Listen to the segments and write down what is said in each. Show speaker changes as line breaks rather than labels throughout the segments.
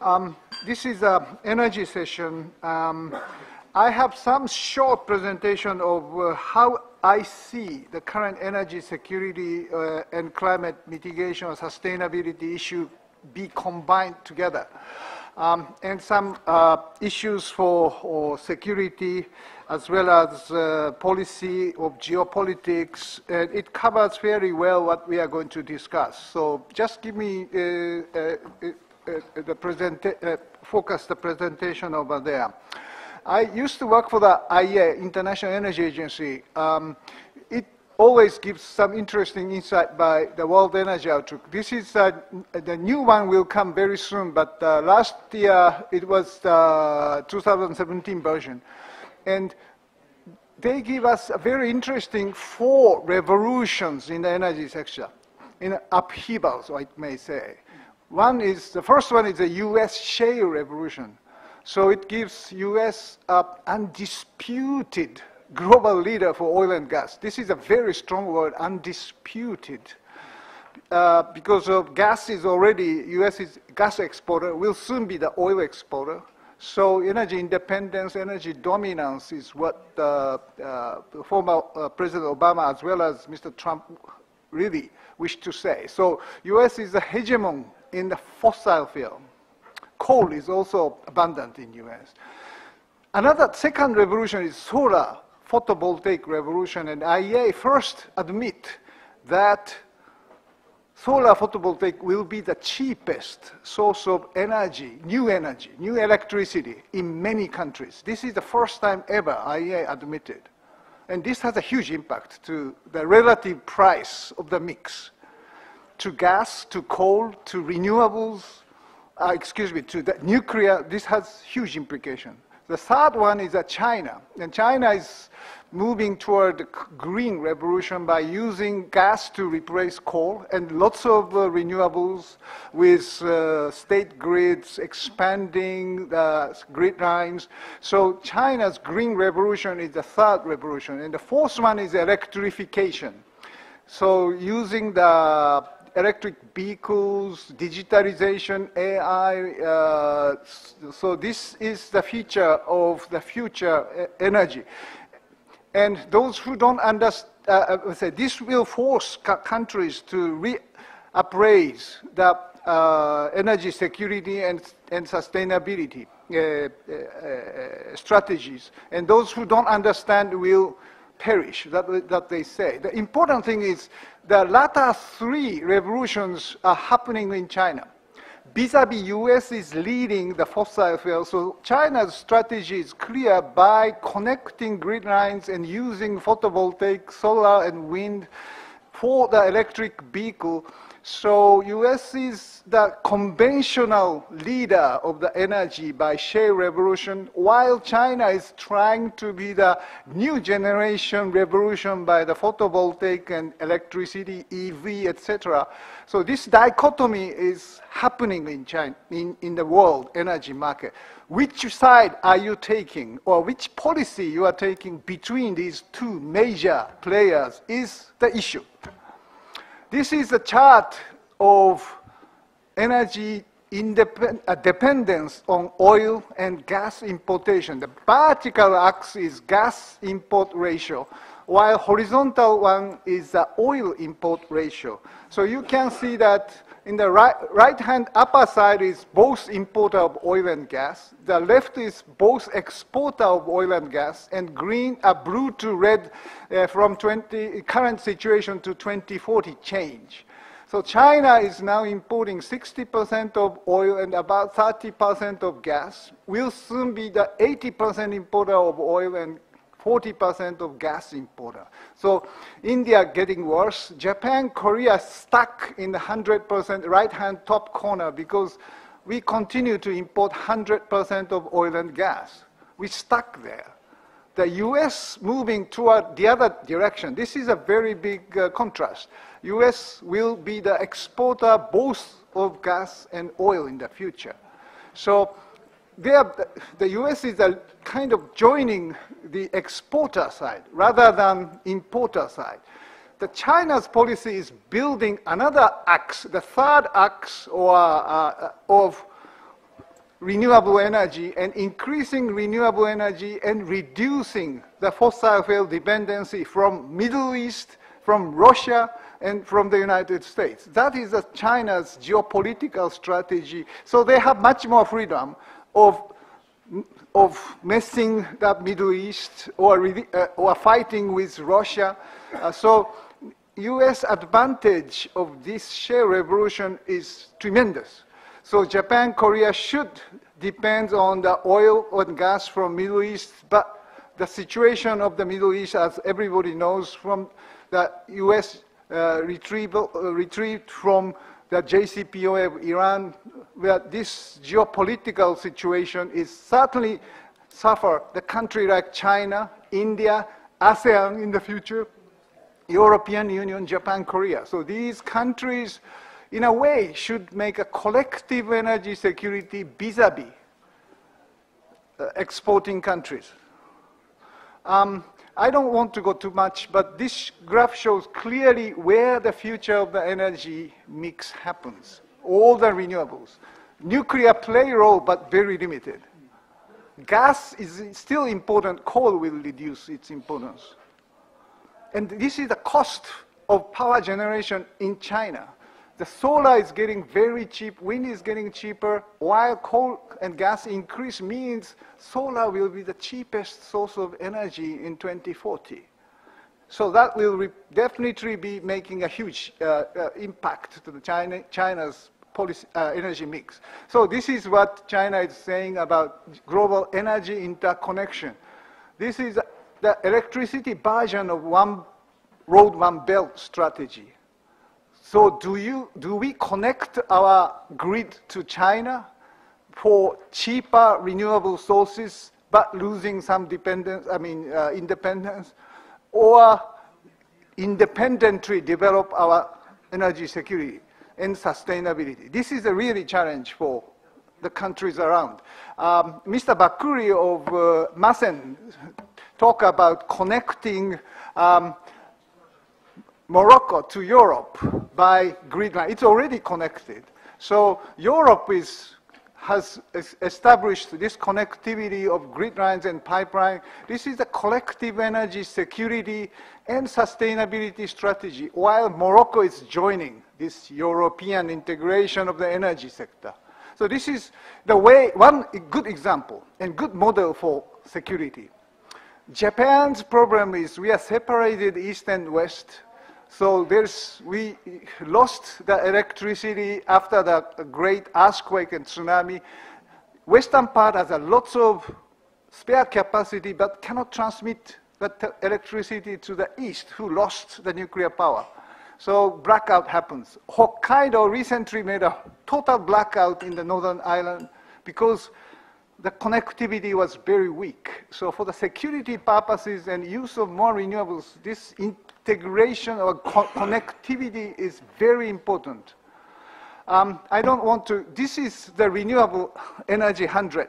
Um, this is an energy session. Um, I have some short presentation of uh, how I see the current energy security uh, and climate mitigation or sustainability issue be combined together. Um, and some uh, issues for security as well as uh, policy of geopolitics. And it covers very well what we are going to discuss. So just give me uh, uh, the present, uh, focus the presentation over there. I used to work for the IEA, International Energy Agency. Um, it always gives some interesting insight by the World Energy Outlook. This is uh, the new one will come very soon, but uh, last year it was the 2017 version. And they give us a very interesting four revolutions in the energy sector, in upheavals, I may say. One is, the first one is the US shale revolution. So it gives US an undisputed global leader for oil and gas. This is a very strong word, undisputed. Uh, because of gas is already, US is gas exporter, will soon be the oil exporter. So energy independence, energy dominance is what uh, uh, former uh, President Obama as well as Mr. Trump really wish to say. So US is a hegemon in the fossil fuel. Coal is also abundant in US. Another second revolution is solar photovoltaic revolution, and IEA first admit that solar photovoltaic will be the cheapest source of energy, new energy, new electricity in many countries. This is the first time ever IEA admitted. And this has a huge impact to the relative price of the mix, to gas, to coal, to renewables, uh, excuse me, to nuclear, this has huge implication. The third one is that China, and China is moving toward the green revolution by using gas to replace coal and lots of uh, renewables with uh, state grids expanding the grid lines. So China's green revolution is the third revolution. And the fourth one is electrification. So using the electric vehicles, digitalization, AI. Uh, so this is the future of the future uh, energy. And those who don't understand, uh, uh this will force countries to reappraise the uh, energy security and, and sustainability uh, strategies. And those who don't understand will perish, that, that they say. The important thing is the latter three revolutions are happening in China. Vis-a-vis US is leading the fossil fuel, so China's strategy is clear by connecting grid lines and using photovoltaic, solar, and wind for the electric vehicle so US is the conventional leader of the energy by shale revolution, while China is trying to be the new generation revolution by the photovoltaic and electricity, EV, etc. So this dichotomy is happening in China, in, in the world energy market. Which side are you taking, or which policy you are taking between these two major players is the issue. This is a chart of energy uh, dependence on oil and gas importation. The vertical axis is gas import ratio, while horizontal one is the oil import ratio. So you can see that in the right, right hand upper side is both importer of oil and gas. The left is both exporter of oil and gas, and green, uh, blue to red uh, from 20, current situation to 2040 change. So China is now importing 60% of oil and about 30% of gas. We'll soon be the 80% importer of oil and 40% of gas importer. So India getting worse. Japan, Korea stuck in the 100% right-hand top corner because we continue to import 100% of oil and gas. We stuck there. The US moving toward the other direction. This is a very big uh, contrast. US will be the exporter both of gas and oil in the future. So are, the US is a kind of joining the exporter side rather than importer side. The China's policy is building another axe, the third axe or, uh, of renewable energy and increasing renewable energy and reducing the fossil fuel dependency from Middle East, from Russia, and from the United States. That is China's geopolitical strategy. So they have much more freedom of, of messing the Middle East or, uh, or fighting with Russia. Uh, so U.S. advantage of this shale revolution is tremendous. So Japan, Korea should depend on the oil and gas from Middle East, but the situation of the Middle East, as everybody knows, from the U.S. Uh, retrieval, uh, retrieved from the JCPOA of Iran, where this geopolitical situation is certainly suffer the country like China, India, ASEAN in the future, European Union, Japan, Korea. So these countries in a way, should make a collective energy security vis-a-vis uh, exporting countries. Um, I don't want to go too much, but this graph shows clearly where the future of the energy mix happens. All the renewables. Nuclear play a role, but very limited. Gas is still important. Coal will reduce its importance. And this is the cost of power generation in China the solar is getting very cheap, wind is getting cheaper, while coal and gas increase means solar will be the cheapest source of energy in 2040. So that will definitely be making a huge uh, uh, impact to the China, China's policy, uh, energy mix. So this is what China is saying about global energy interconnection. This is the electricity version of one road, one belt strategy. So do, you, do we connect our grid to China for cheaper renewable sources but losing some dependence, I mean, uh, independence, or independently develop our energy security and sustainability? This is a really challenge for the countries around. Um, Mr. Bakkoury of uh, Masen talk about connecting um, Morocco to Europe by grid line. It's already connected. So Europe is, has established this connectivity of grid lines and pipeline. This is a collective energy security and sustainability strategy, while Morocco is joining this European integration of the energy sector. So this is the way, one good example and good model for security. Japan's problem is we are separated east and west so there's, we lost the electricity after the great earthquake and tsunami. Western part has a lots of spare capacity but cannot transmit the electricity to the east who lost the nuclear power. So blackout happens. Hokkaido recently made a total blackout in the northern island because the connectivity was very weak. So for the security purposes and use of more renewables, this integration or co connectivity is very important. Um, I don't want to, this is the renewable energy 100%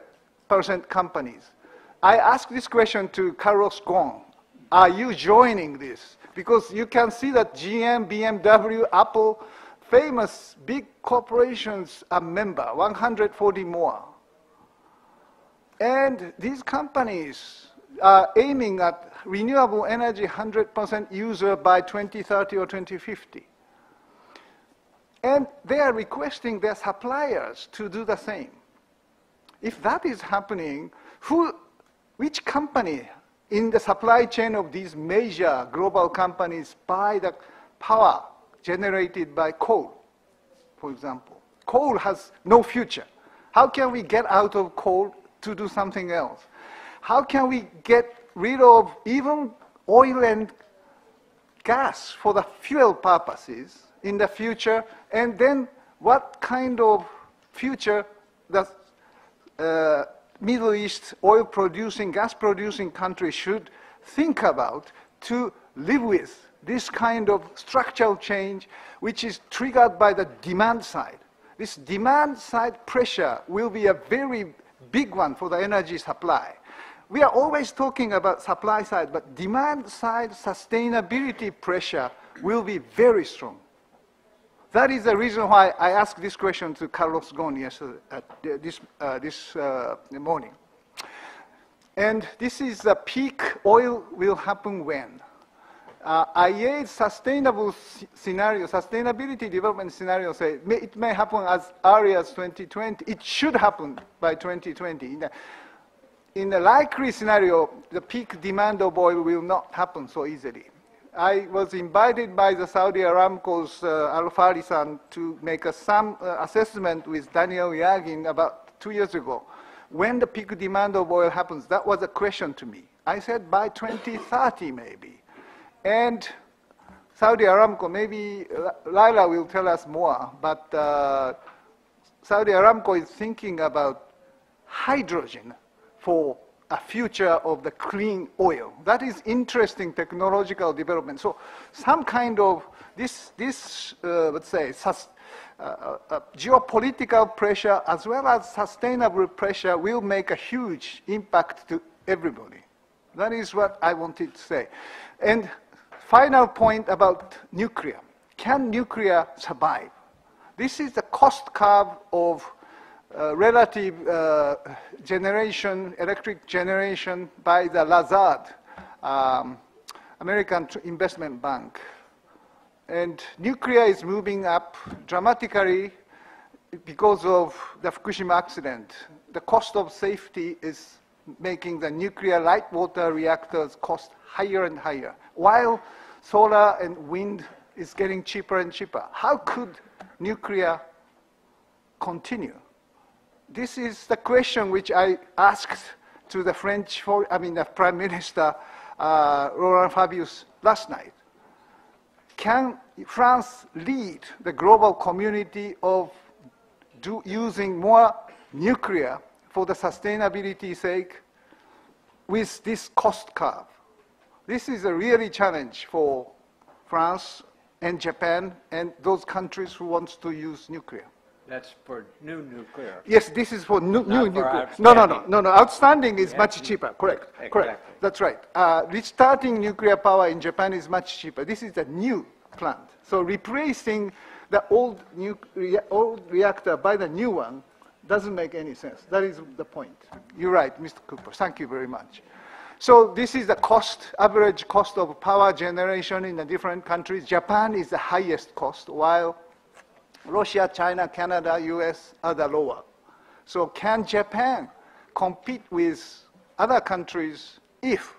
companies. I asked this question to Carlos Ghosn. Are you joining this? Because you can see that GM, BMW, Apple, famous big corporations are member, 140 more. And these companies are aiming at renewable energy 100% user by 2030 or 2050. And they are requesting their suppliers to do the same. If that is happening, who, which company in the supply chain of these major global companies buy the power generated by coal, for example? Coal has no future. How can we get out of coal to do something else? How can we get rid of even oil and gas for the fuel purposes in the future, and then what kind of future the uh, Middle East oil producing, gas producing countries should think about to live with this kind of structural change, which is triggered by the demand side. This demand side pressure will be a very big one for the energy supply we are always talking about supply side, but demand side sustainability pressure will be very strong. That is the reason why I asked this question to Carlos Ghosn yesterday, uh, this, uh, this uh, morning. And this is the peak oil will happen when? Uh, IEA's sustainable scenario, sustainability development scenario say may, it may happen as early as 2020. It should happen by 2020. In the, in the likely scenario, the peak demand of oil will not happen so easily. I was invited by the Saudi Aramco's uh, Al Farisan to make a, some uh, assessment with Daniel Yergin about two years ago. When the peak demand of oil happens, that was a question to me. I said by 2030 maybe. And Saudi Aramco, maybe Laila will tell us more, but uh, Saudi Aramco is thinking about hydrogen for a future of the clean oil. That is interesting technological development. So some kind of this, this uh, let's say, sus, uh, uh, uh, geopolitical pressure as well as sustainable pressure will make a huge impact to everybody. That is what I wanted to say. And final point about nuclear. Can nuclear survive? This is the cost curve of uh, relative uh, generation, electric generation by the Lazard, um, American Investment Bank. And nuclear is moving up dramatically because of the Fukushima accident. The cost of safety is making the nuclear light water reactors cost higher and higher, while solar and wind is getting cheaper and cheaper. How could nuclear continue? this is the question which I asked to the French, I mean, the Prime Minister uh, Laurent Fabius last night. Can France lead the global community of do, using more nuclear for the sustainability sake with this cost curve? This is a really challenge for France and Japan and those countries who want to use nuclear.
That's for new nuclear.
Yes, this is for new, new nuclear. No, no, no, no, no. Outstanding is much cheaper. Correct,
Exactly.
correct. That's right. Uh, restarting nuclear power in Japan is much cheaper. This is a new plant. So replacing the old, nuclear, old reactor by the new one doesn't make any sense. That is the point. You're right, Mr. Cooper. Thank you very much. So this is the cost, average cost of power generation in the different countries. Japan is the highest cost, while Russia, China, Canada, US are the lower. So can Japan compete with other countries if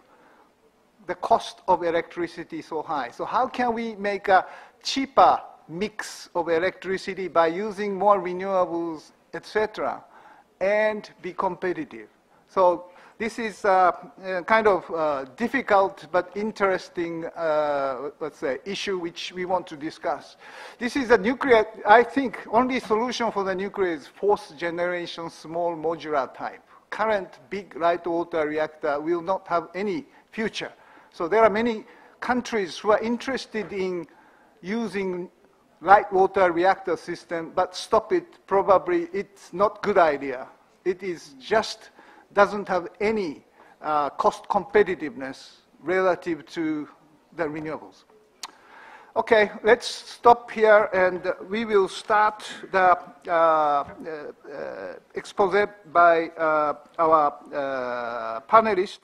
the cost of electricity is so high? So how can we make a cheaper mix of electricity by using more renewables, etc., and be competitive? So this is uh, uh, kind of uh, difficult but interesting, let's say, issue which we want to discuss. This is a nuclear, I think, only solution for the nuclear is fourth generation small modular type. Current big light water reactor will not have any future. So there are many countries who are interested in using light water reactor system, but stop it, probably it's not good idea. It is just doesn't have any uh, cost competitiveness relative to the renewables. Okay, let's stop here and we will start the uh, uh, expose by uh, our uh, panelist.